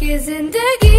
के ज़िंदगी